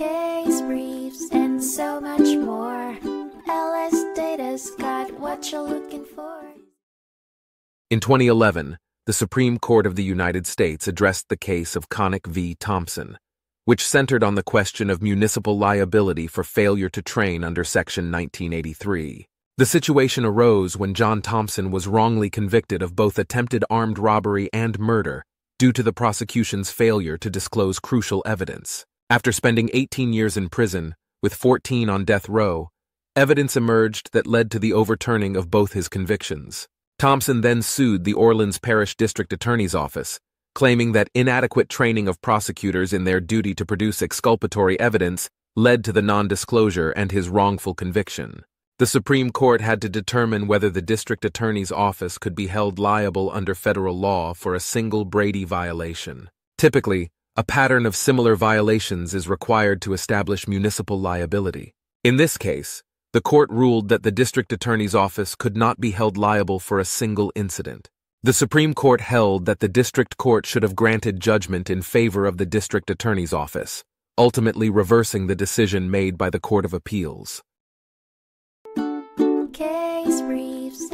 case briefs, and so much more. LS Data's got what you're looking for. In 2011, the Supreme Court of the United States addressed the case of Connick v. Thompson, which centered on the question of municipal liability for failure to train under Section 1983. The situation arose when John Thompson was wrongly convicted of both attempted armed robbery and murder due to the prosecution's failure to disclose crucial evidence. After spending 18 years in prison, with 14 on death row, evidence emerged that led to the overturning of both his convictions. Thompson then sued the Orleans Parish District Attorney's Office, claiming that inadequate training of prosecutors in their duty to produce exculpatory evidence led to the non-disclosure and his wrongful conviction. The Supreme Court had to determine whether the district attorney's office could be held liable under federal law for a single Brady violation. Typically, a pattern of similar violations is required to establish municipal liability. In this case, the court ruled that the district attorney's office could not be held liable for a single incident. The Supreme Court held that the district court should have granted judgment in favor of the district attorney's office, ultimately reversing the decision made by the Court of Appeals case briefs,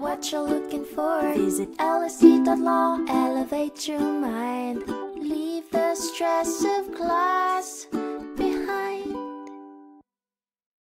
what you're looking for. Visit lsd.law, elevate your mind. Leave the stress of class.